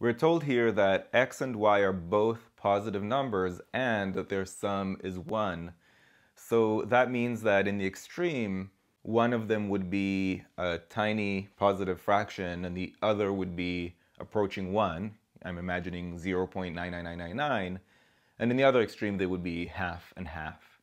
We're told here that x and y are both positive numbers and that their sum is 1. So that means that in the extreme, one of them would be a tiny positive fraction and the other would be approaching 1. I'm imagining 0.99999. And in the other extreme, they would be half and half.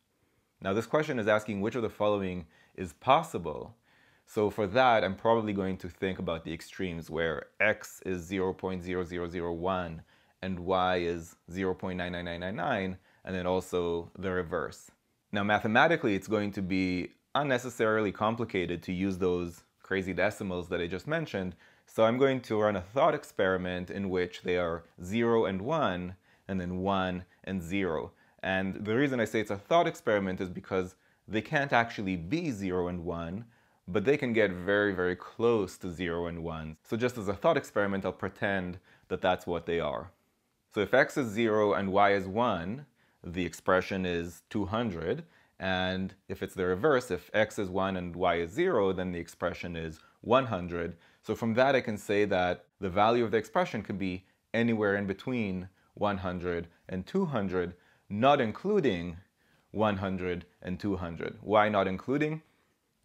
Now this question is asking which of the following is possible. So for that, I'm probably going to think about the extremes where x is 0.0001 and y is 0.99999, and then also the reverse. Now mathematically, it's going to be unnecessarily complicated to use those crazy decimals that I just mentioned, so I'm going to run a thought experiment in which they are 0 and 1, and then 1 and 0. And the reason I say it's a thought experiment is because they can't actually be 0 and 1, but they can get very, very close to 0 and 1. So just as a thought experiment, I'll pretend that that's what they are. So if x is 0 and y is 1, the expression is 200. And if it's the reverse, if x is 1 and y is 0, then the expression is 100. So from that, I can say that the value of the expression could be anywhere in between 100 and 200, not including 100 and 200. Why not including?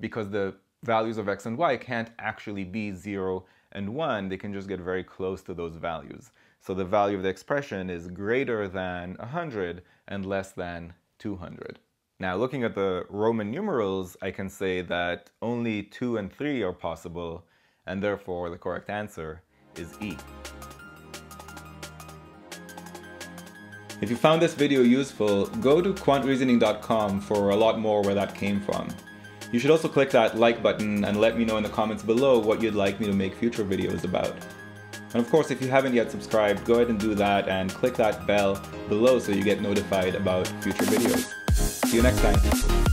Because the values of x and y can't actually be 0 and 1, they can just get very close to those values. So the value of the expression is greater than 100 and less than 200. Now looking at the Roman numerals, I can say that only 2 and 3 are possible, and therefore the correct answer is E. If you found this video useful, go to quantreasoning.com for a lot more where that came from. You should also click that like button and let me know in the comments below what you'd like me to make future videos about. And of course, if you haven't yet subscribed, go ahead and do that and click that bell below so you get notified about future videos. See you next time.